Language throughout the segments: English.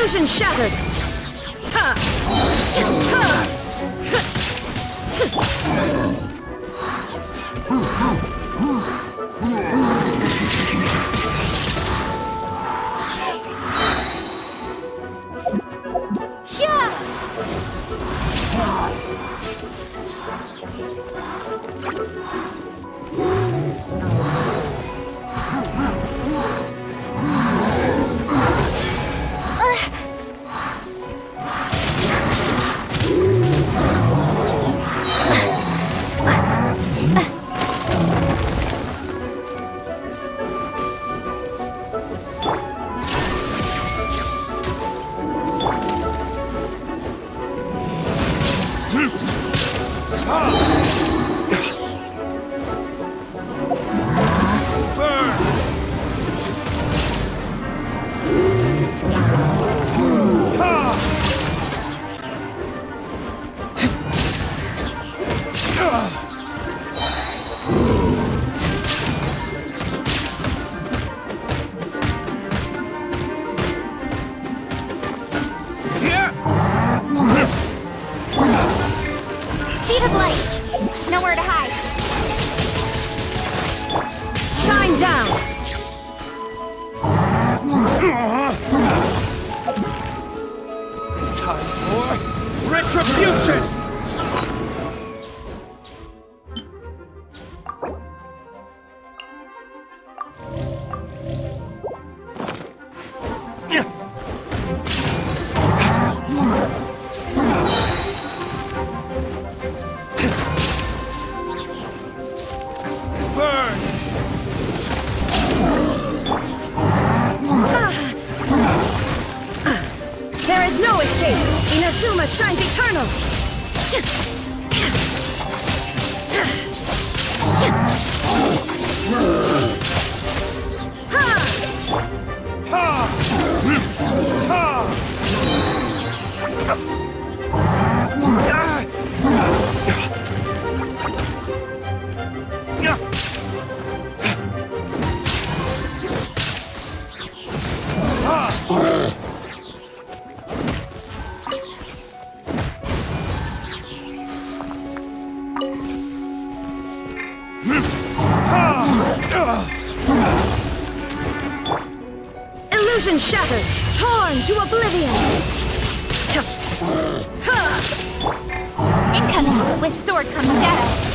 Illusion shattered! Ha! Speed of Nowhere to hide. Shine down! Time for retribution! Illusion shattered! Torn to oblivion! Incoming. With sword comes shadow.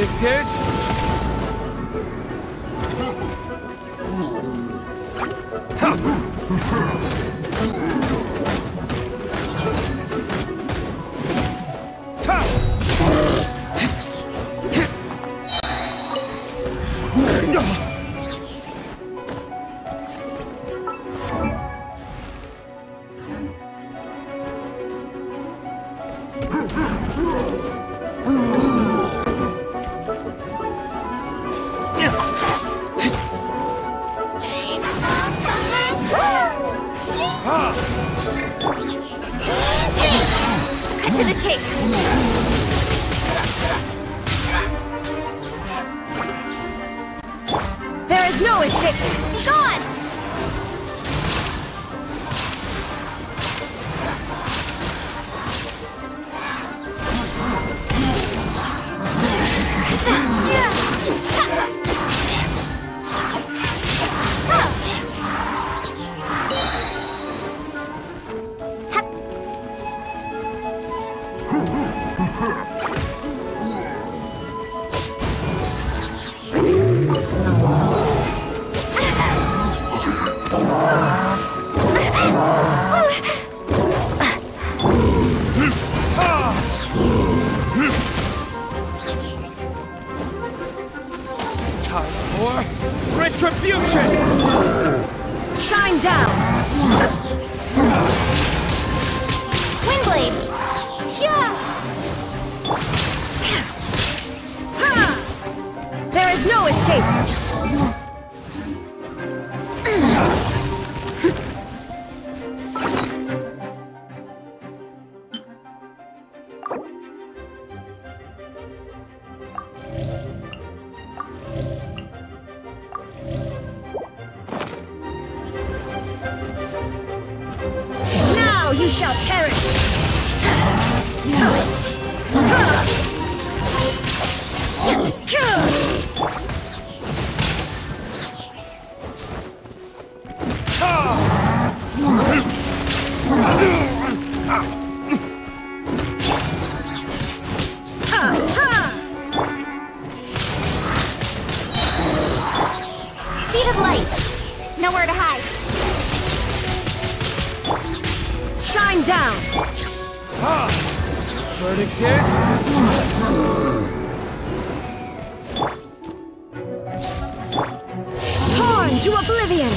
Verdict is... no! Be gone. Down! Windblade! Yeah! There is no escape! Shall perish! Shine down! Verdict is... Torn to oblivion!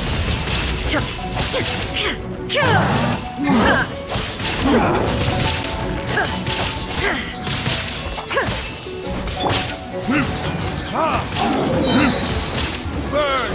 Burn!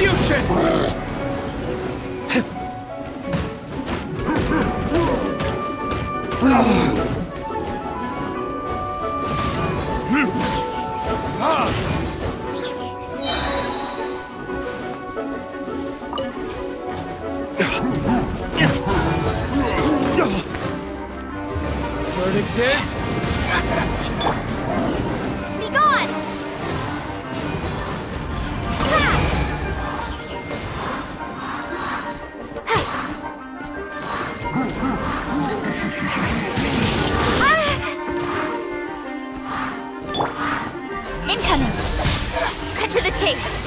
Retribution! Verdict is... Cut to the chase!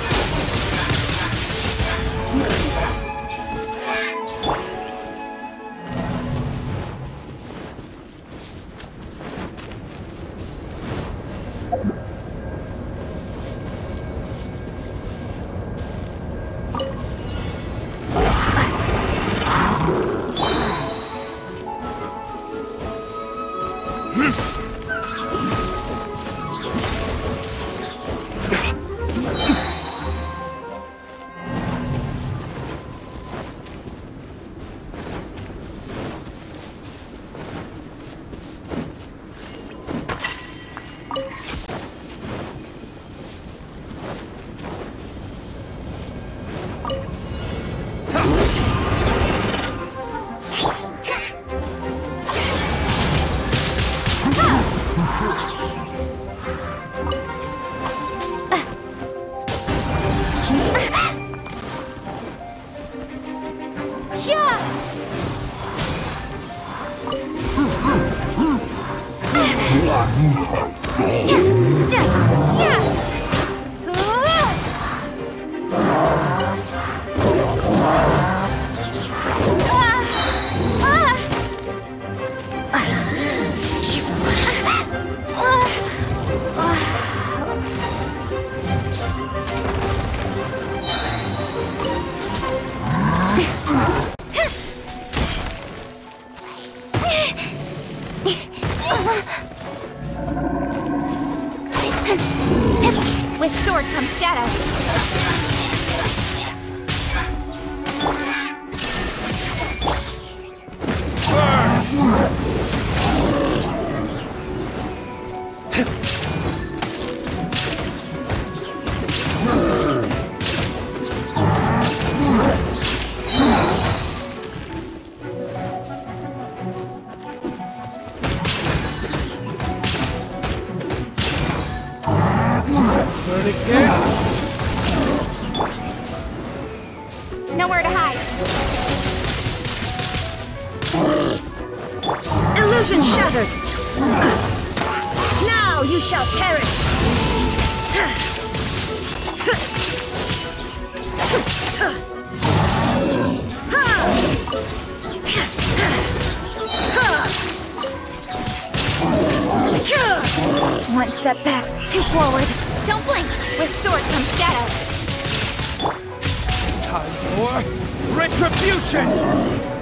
Hmm. Sword comes shadow. Forward. Don't blink. With sword comes shadow. time for retribution!